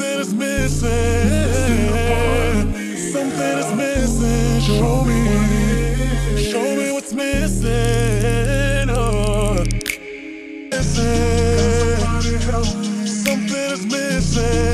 Something is missing. Something is missing. Show me. Show me what's missing. Oh. Missing. Something is missing.